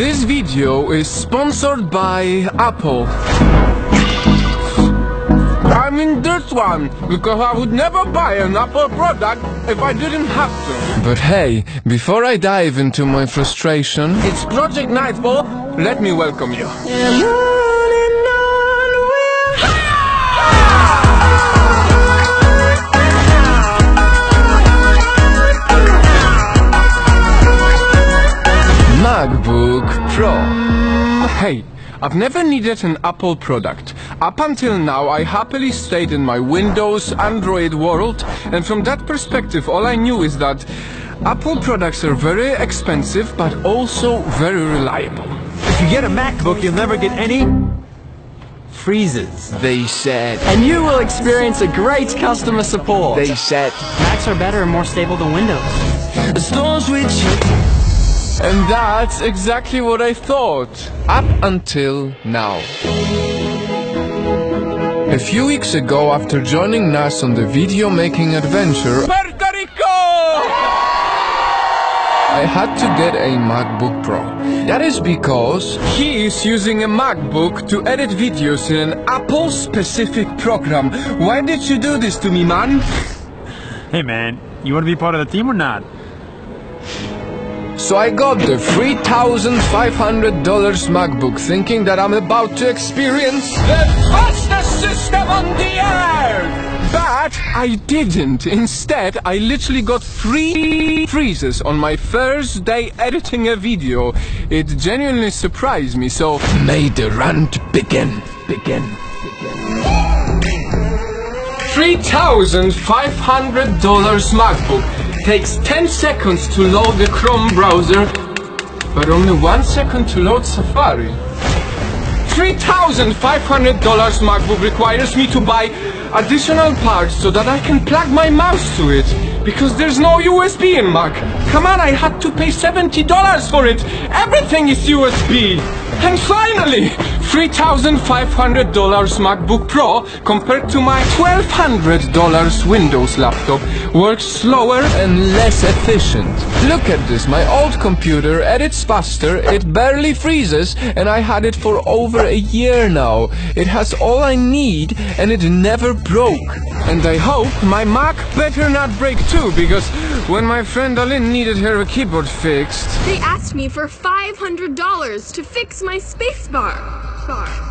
This video is sponsored by Apple. I mean this one, because I would never buy an Apple product if I didn't have to. But hey, before I dive into my frustration, it's Project Nightfall. Let me welcome you. MacBook Pro. Hey, I've never needed an Apple product. Up until now, I happily stayed in my Windows, Android world, and from that perspective, all I knew is that Apple products are very expensive, but also very reliable. If you get a MacBook, you'll never get any freezes. They said, And you will experience a great customer support. they said, Macs are better and more stable than Windows. storms with. And that's exactly what I thought. Up until now. A few weeks ago, after joining Nas on the video making adventure, Puerto Rico! I had to get a MacBook Pro. That is because he is using a MacBook to edit videos in an Apple specific program. Why did you do this to me, man? Hey man, you want to be part of the team or not? So I got the $3,500 MacBook thinking that I'm about to experience the fastest system on the earth! But I didn't. Instead, I literally got three freezes on my first day editing a video. It genuinely surprised me, so may the rant begin. Begin. $3,500 MacBook takes 10 seconds to load the Chrome browser, but only 1 second to load Safari. $3,500 MacBook requires me to buy additional parts so that I can plug my mouse to it. Because there's no USB in Mac. Come on, I had to pay $70 for it. Everything is USB. And finally, $3,500 MacBook Pro compared to my $1,200 Windows laptop works slower and less efficient. Look at this, my old computer edits faster, it barely freezes, and I had it for over a year now. It has all I need, and it never broke. And I hope my Mac better not break too, because when my friend Alyne needed her keyboard fixed, They asked me for $500 to fix my spacebar. Bar.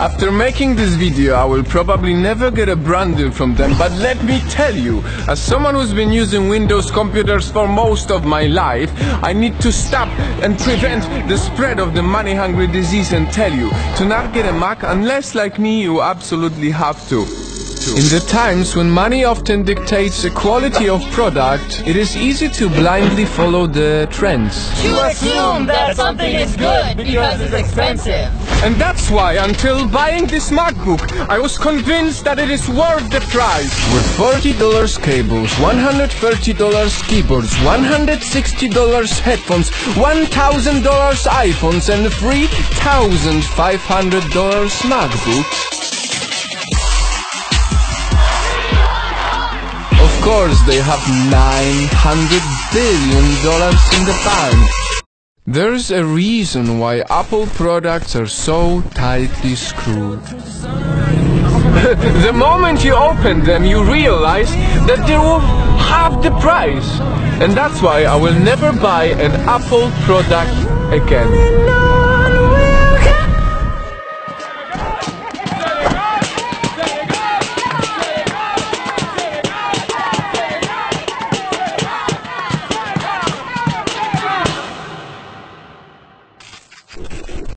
After making this video, I will probably never get a brand deal from them, but let me tell you, as someone who's been using Windows computers for most of my life, I need to stop and prevent the spread of the money-hungry disease and tell you, to not get a Mac unless like me you absolutely have to. In the times when money often dictates the quality of product, it is easy to blindly follow the trends. You assume that something is good because it's expensive. And that's why, until buying this MacBook, I was convinced that it is worth the price. With $40 cables, $130 keyboards, $160 headphones, $1,000 iPhones, and $3,500 MacBooks. Course, they have $900 billion in the bank. There's a reason why Apple products are so tightly screwed. the moment you open them, you realize that they will half the price. And that's why I will never buy an Apple product again.